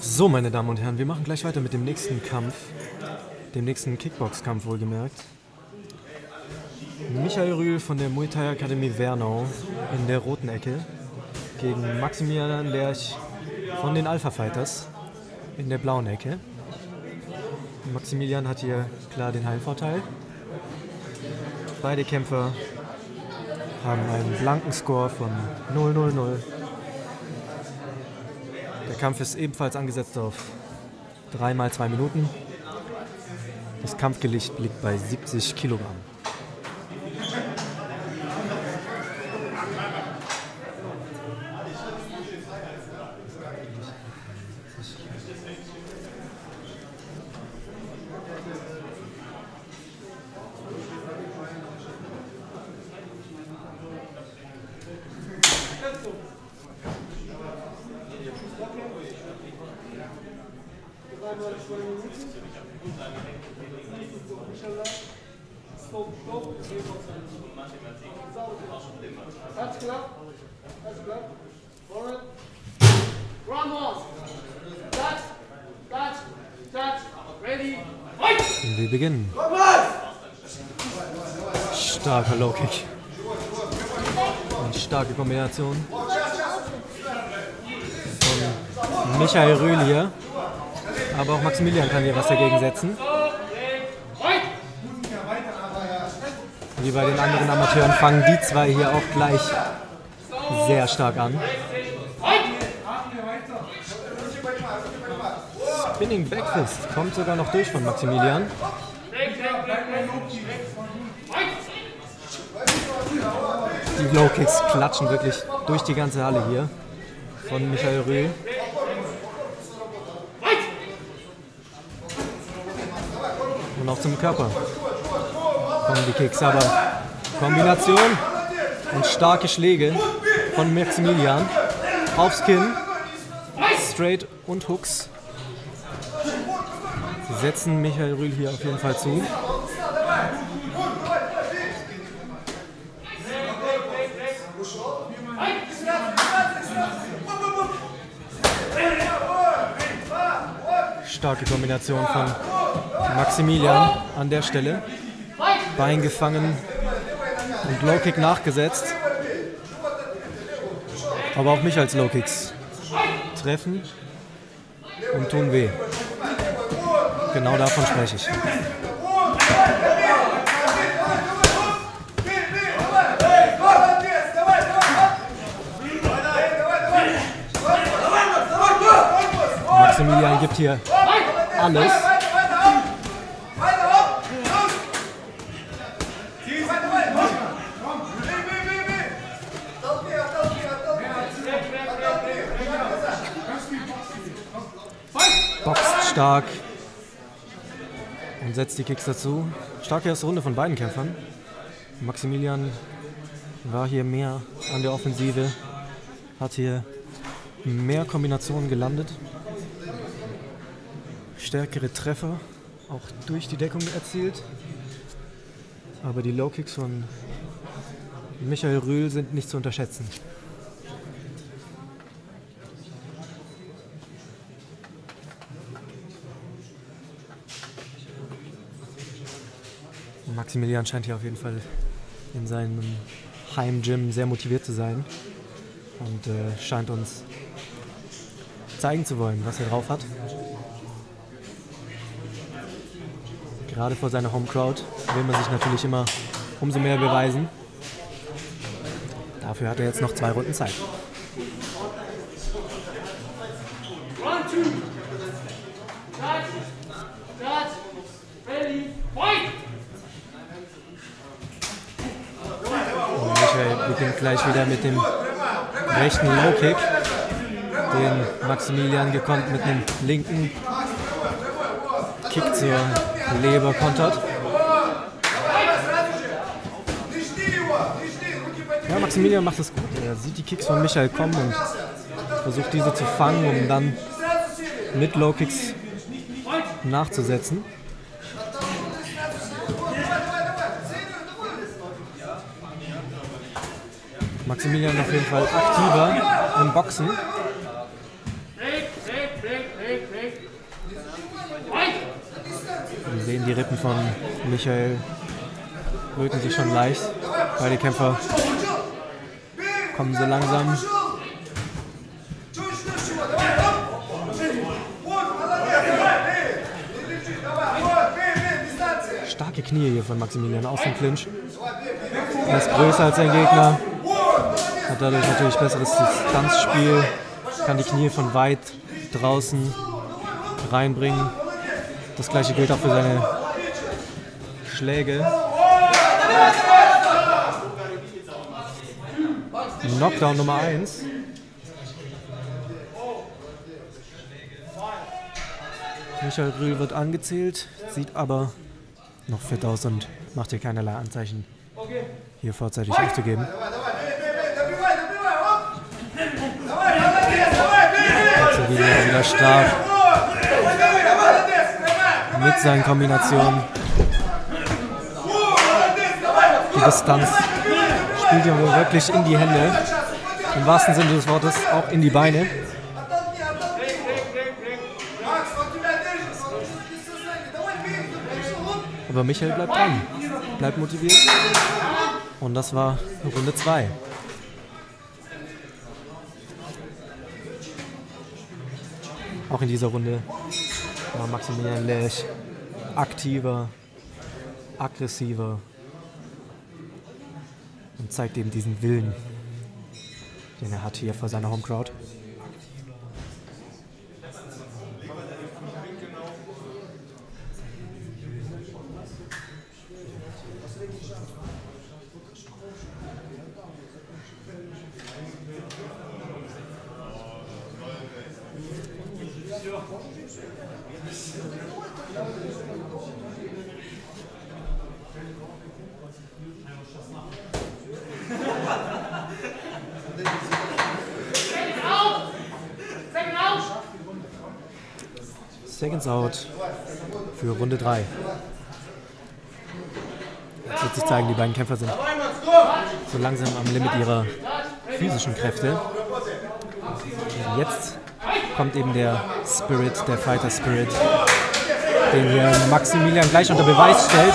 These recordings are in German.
So, meine Damen und Herren, wir machen gleich weiter mit dem nächsten Kampf. Dem nächsten Kickbox-Kampf wohlgemerkt. Michael Rühl von der Muay Thai Akademie Wernau in der roten Ecke gegen Maximilian Lerch von den Alpha Fighters in der blauen Ecke. Maximilian hat hier klar den Heimvorteil. Beide Kämpfer haben einen blanken Score von 0-0-0. Der Kampf ist ebenfalls angesetzt auf 3 mal 2 Minuten. Das Kampfgewicht liegt bei 70 Kilogramm. Forward. Touch. Touch. Touch. Ready. Fight! Wir beginnen. Starker Low Kick. Und starke Kombination. Von Michael Rühl hier. Aber auch Maximilian kann hier was dagegen setzen. Wie bei den anderen Amateuren fangen die zwei hier auch gleich sehr stark an. Spinning Backfist kommt sogar noch durch von Maximilian. Die Low Kicks klatschen wirklich durch die ganze Halle hier von Michael Rühl. Und auch zum Körper kommen die Kicks, aber Kombination und starke Schläge von Maximilian aufs Kinn, straight und Hooks. Sie setzen Michael Rühl hier auf jeden Fall zu. Starke Kombination von Maximilian an der Stelle. Bein gefangen und Low Kick nachgesetzt. Aber auch mich als Low Kicks treffen und tun weh. Genau davon spreche ich. Maximilian gibt hier alles. Stark und setzt die Kicks dazu. Starke erste Runde von beiden Kämpfern. Maximilian war hier mehr an der Offensive, hat hier mehr Kombinationen gelandet, stärkere Treffer auch durch die Deckung erzielt. Aber die Low Kicks von Michael Rühl sind nicht zu unterschätzen. Maximilian scheint hier auf jeden Fall in seinem Heimgym sehr motiviert zu sein und äh, scheint uns zeigen zu wollen, was er drauf hat. Gerade vor seiner Homecrowd will man sich natürlich immer umso mehr beweisen. Dafür hat er jetzt noch zwei Runden Zeit. Round two. Touch. Touch. Ready. Fight! Michael beginnt gleich wieder mit dem rechten Low Kick, den Maximilian gekonnt mit einem linken Kick zur Leber kontert. Ja, Maximilian macht es gut. Er sieht die Kicks von Michael kommen und versucht diese zu fangen, um dann mit Low Kicks nachzusetzen. Maximilian auf jeden Fall aktiver im Boxen. Wir sehen die Rippen von Michael röten sich schon leicht. Beide Kämpfer kommen so langsam. Starke Knie hier von Maximilian aus dem Clinch. Er ist größer als sein Gegner. Hat dadurch natürlich besseres Distanzspiel. Kann die Knie von weit draußen reinbringen. Das gleiche gilt auch für seine Schläge. Knockdown Nummer 1. Michael Brühl wird angezählt, sieht aber noch fit aus und macht hier keinerlei Anzeichen, hier vorzeitig aufzugeben. Maximilian wieder stark mit seinen Kombinationen. Die Distanz spielt ihm wohl wirklich in die Hände. Im wahrsten Sinne des Wortes auch in die Beine. Aber Michael bleibt dran, bleibt motiviert. Und das war Runde 2. Auch in dieser Runde war Maximilian Lech aktiver, aggressiver und zeigt eben diesen Willen, den er hat hier vor seiner Homecrowd. Seconds out für Runde 3. Jetzt wird sich zeigen, die beiden Kämpfer sind so langsam am Limit ihrer physischen Kräfte. Jetzt kommt eben der Spirit, der Fighter Spirit, den hier Maximilian gleich unter Beweis stellt.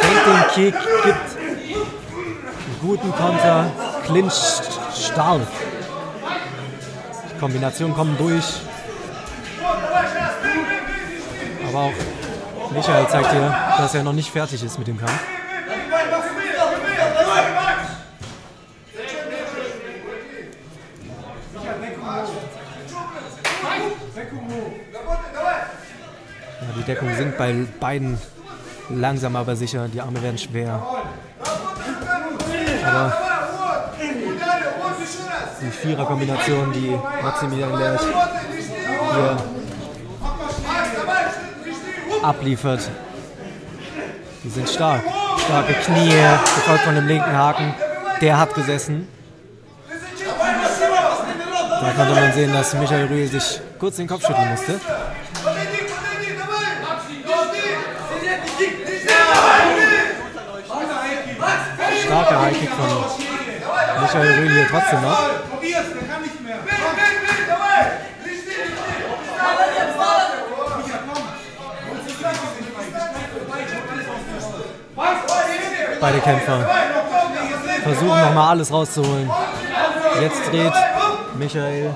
Fängt den Kick, gibt einen guten Konter, clincht stark. Die Kombinationen kommen durch. Aber auch Michael zeigt hier, dass er noch nicht fertig ist mit dem Kampf. Deckung sinkt bei beiden langsam aber sicher. Die Arme werden schwer. Aber die Vierer-Kombination, die Maximilian Lerch hier abliefert, die sind stark. Starke Knie, gefolgt von dem linken Haken. Der hat gesessen. Da konnte man sehen, dass Michael Rühl sich kurz den Kopf schütteln musste. Starker Highkick von Michael Rühl hier trotzdem noch. Beide Kämpfer versuchen nochmal alles rauszuholen. Jetzt dreht Michael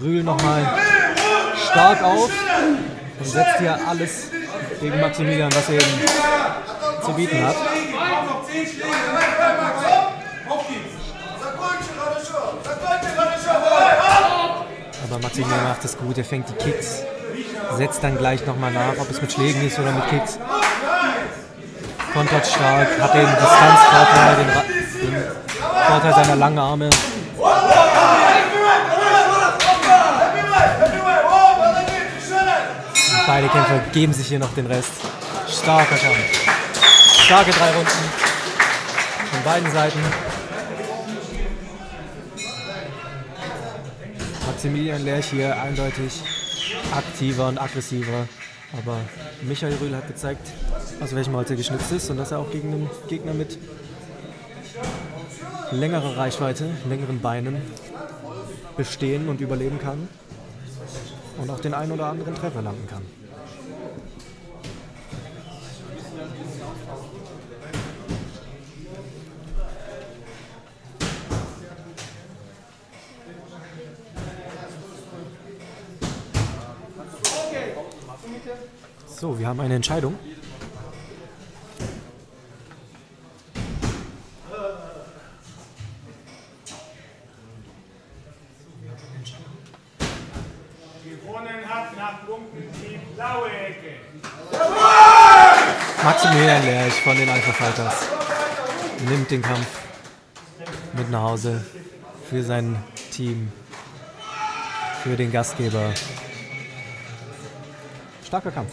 Rühl nochmal stark auf und setzt hier alles gegen Maximilian, was er eben zu bieten hat. Noch 10 Schläge. Auf geht's. Aber Maximilian macht es gut, er fängt die Kicks, setzt dann gleich nochmal nach, ob es mit Schlägen ist oder mit Kicks. Kontert stark, hat den Distanzvorteil, den, den Vorteil seiner langen Arme. Beide Kämpfer geben sich hier noch den Rest. Starker Kampf. Starke drei Runden von beiden Seiten. Maximilian Lerch hier eindeutig aktiver und aggressiver. Aber Michael Rühl hat gezeigt, aus welchem Holz er geschnitzt ist und dass er auch gegen einen Gegner mit längere Reichweite, längeren Beinen bestehen und überleben kann und auch den einen oder anderen Treffer landen kann. So, wir haben eine Entscheidung. Gewonnen hat nach Punkten die blaue Ecke. Maximilian Lerch von den Alpha Fighters nimmt den Kampf mit nach Hause für sein Team, für den Gastgeber. Starker Kampf.